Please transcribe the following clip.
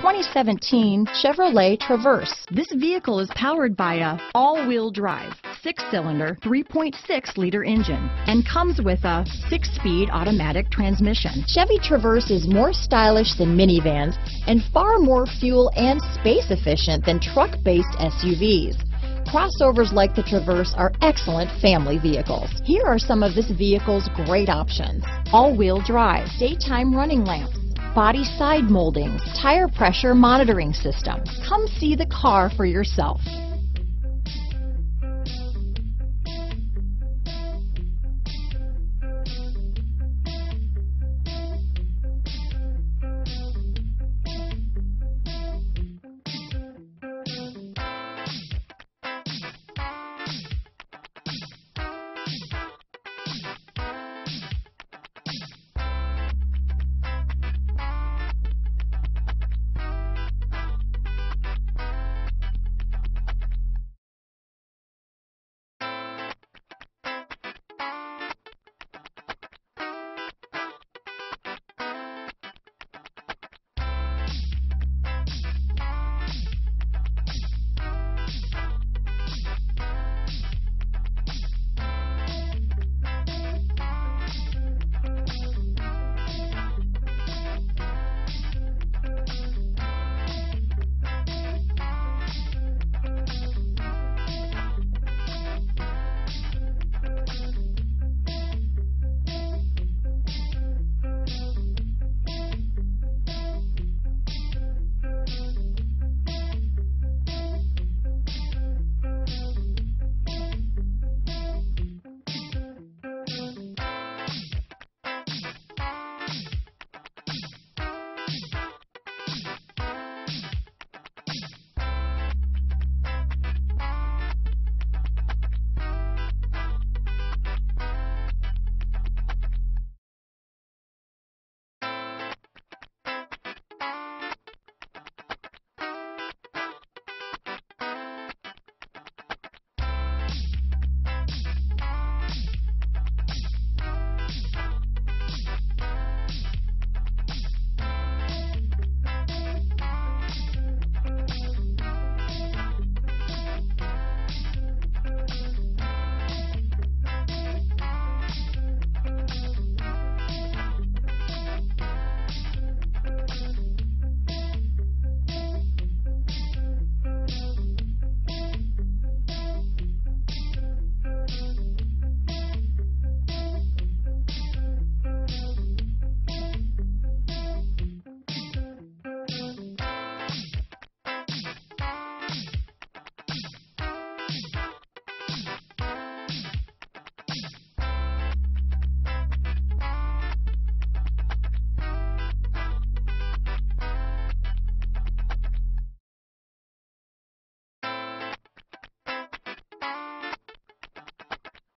2017 Chevrolet Traverse. This vehicle is powered by a all-wheel drive, six-cylinder, 3.6-liter engine, and comes with a six-speed automatic transmission. Chevy Traverse is more stylish than minivans and far more fuel and space efficient than truck-based SUVs. Crossovers like the Traverse are excellent family vehicles. Here are some of this vehicle's great options. All-wheel drive, daytime running lamps, body side moldings, tire pressure monitoring system. Come see the car for yourself.